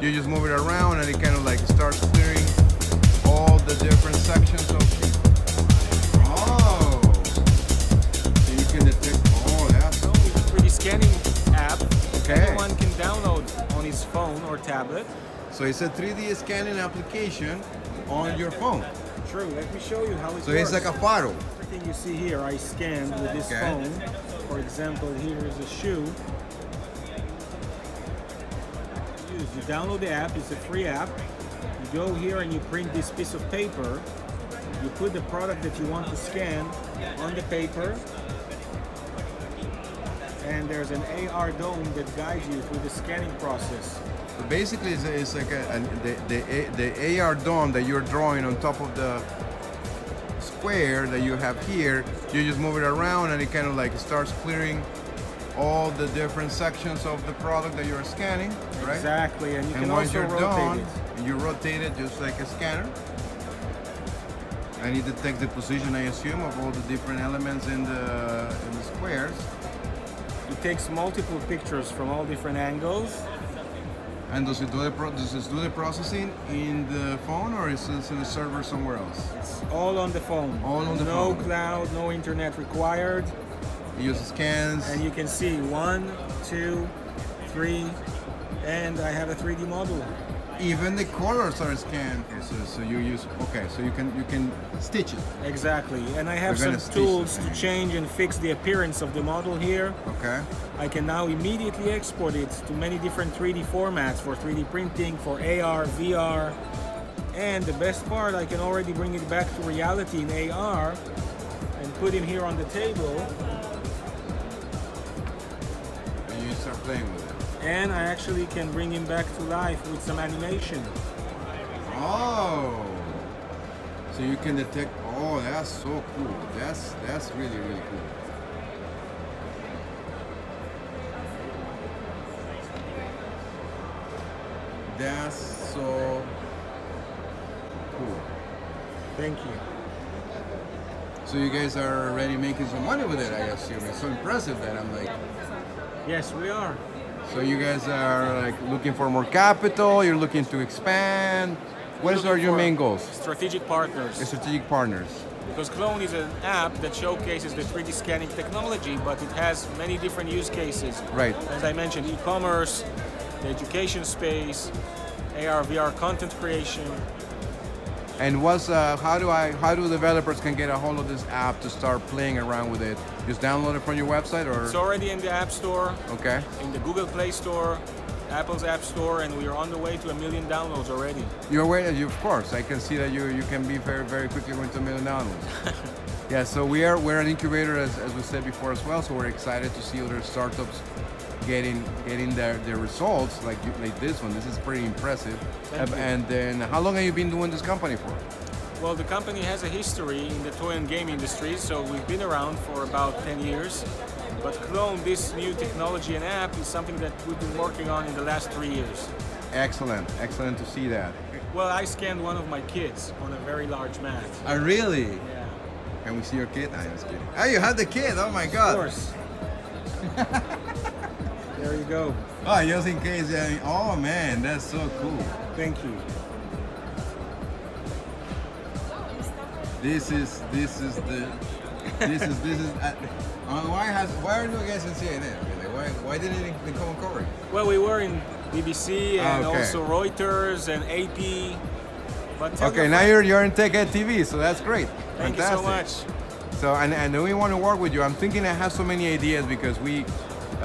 You just move it around and it kind of like starts clearing all the different sections of Oh! So you can detect, oh, that's So it's a 3D scanning app Okay. anyone can download on his phone or tablet. So it's a 3D scanning application on your phone. True, let me show you how it So works. it's like a faro. Everything you see here, I scanned with this Okay. phone. For example, here is a shoe. Use- You download the app, it's a free app. You go here and you print this piece of paper. You put the product that you want to scan on the paper. And there's an AR dome that guides you through the scanning process. So basically, it's, it's like a, an the, the, the AR dome that you're drawing on top of the square that you have here. You just move it around and it kind of like starts clearing all the different sections of the product that you're scanning, right? Exactly, and you And can once also you're rotate done, it. you rotate it just like a scanner. And it detects the position, I assume, of all the different elements in the, in the squares. It takes multiple pictures from all different angles. And does it do the pro- does it do the processing in the phone or is it in a server somewhere else? It's all on the phone. All on the no phone. cloud, no internet required. It uses scans. And you can see one, two, three, and I have a 3D model. Even the colors are scanned. So, so you use okay. So you can you can stitch it. Exactly. And I have We're some tools to change and fix the appearance of the model here. Okay. I can now immediately export it to many different 3D formats for 3D printing, for AR, VR. And the best part, I can already bring it back to reality in AR and put him here on the table. Playing with it. And I actually can bring him back to life with some animation. Oh. So you can detect. Oh, that's so cool. That's that's really really cool. That's so cool. Thank you. So you guys are already making some money with it, I assume. It's so impressive that I'm like. Yes, we are. So you guys are like looking for more capital. You're looking to expand. What are your main goals? Strategic partners. Strategic partners. Because Qlone is an app that showcases the 3D scanning technology, but it has many different use cases. Right. As I mentioned, e-commerce, the education space, AR, VR content creation. And what's uh, how do I how do developers can get a hold of this app to start playing around with it? Just download it from your website or It's already in the App Store, okay. in the Google Play Store, Apple's App Store, and we are on the way to a million downloads already. You're aware, you, of course. I can see that you you can be very very quickly going to a million downloads. yeah. So we are we're an incubator as, as we said before as well. So we're excited to see other startups getting getting their, their results like you, like this one. This is pretty impressive. Thank you. and then how long have you been doing this company for? Well, the company has a history in the toy and game industry, so we've been around for about 10 years. But Qlone, this new technology and app, is something that we've been working on in the last three years. Excellent, excellent to see that. Well, I scanned one of my kids on a very large mat. Uh, really? Yeah, Can we see your kid? I'm just kidding. Oh, you had the kid. Oh my god. of course. there you go. Oh, just in case. I mean, oh man, that's so cool. Thank you. This is this is the this is this is. Uh, uh, why has why are you guys in CNN? Really? Why why didn't it become coverage? Well, we were in BBC and Ah, okay. also Reuters and AP. But Okay, now you're you're in Tech Ed TV, so that's great. Thank Fantastic. you so much. So and and we want to work with you. I'm thinking I have so many ideas because we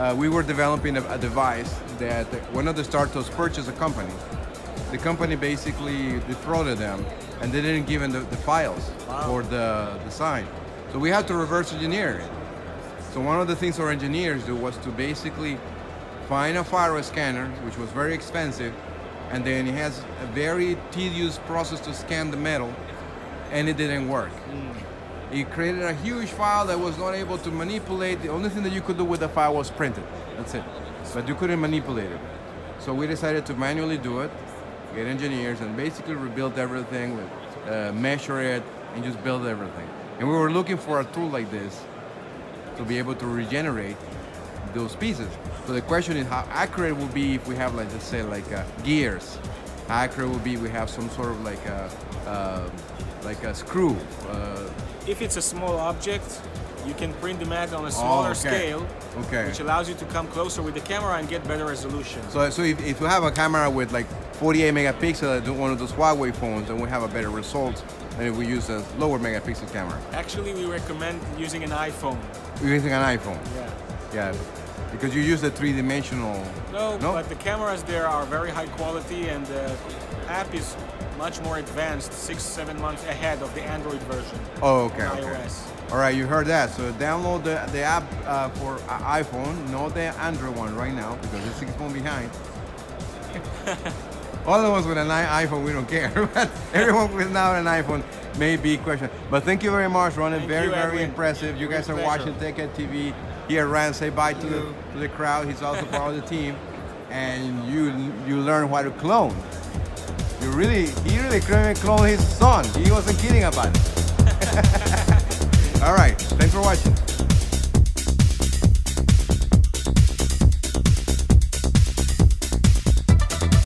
uh, we were developing a, a device that one of the startups purchased a company. The company basically defrauded them, and they didn't give them the, the files Wow. for the design. So we had to reverse engineer it. So one of the things our engineers do was to basically find a Faro scanner, which was very expensive, and then it has a very tedious process to scan the metal, and it didn't work. It created a huge file that was not able to manipulate. The only thing that you could do with the file was print it. That's it. But you couldn't manipulate it. So we decided to manually do it, get engineers, and basically rebuild everything, with, uh, measure it, and just build everything. And we were looking for a tool like this to be able to regenerate those pieces. So the question is how accurate will be if we have like let's say like uh, gears. How accurate will be we have some sort of like a uh, like a screw. Uh, If it's a small object, you can print the mat on a smaller Oh, okay. scale, Okay. which allows you to come closer with the camera and get better resolution. So, so if, if you have a camera with like 48 megapixel, uh, one of those Huawei phones, then we have a better result than if we use a lower megapixel camera. Actually, we recommend using an iPhone. Using an iPhone, Yeah. yeah, because you use the three-dimensional. No, No? but the cameras there are very high quality and the app is much more advanced, six, seven months ahead of the Android version. Oh, okay, okay. iOS. All right, you heard that. So download the, the app uh, for uh, iPhone, not the Android one right now, because it's six months behind. All the ones with an iPhone, we don't care. but everyone with now an iPhone may be questioned. But thank you very much, Ron. Thank very, you, very Edwin. impressive. You guys are pleasure. watching Tech Ed TV. Here, Rand, say bye to the, to the crowd. He's also part of the team. And you you learn how to clone. You really, he really couldn't clone his son. He wasn't kidding about it. All right, thanks for watching.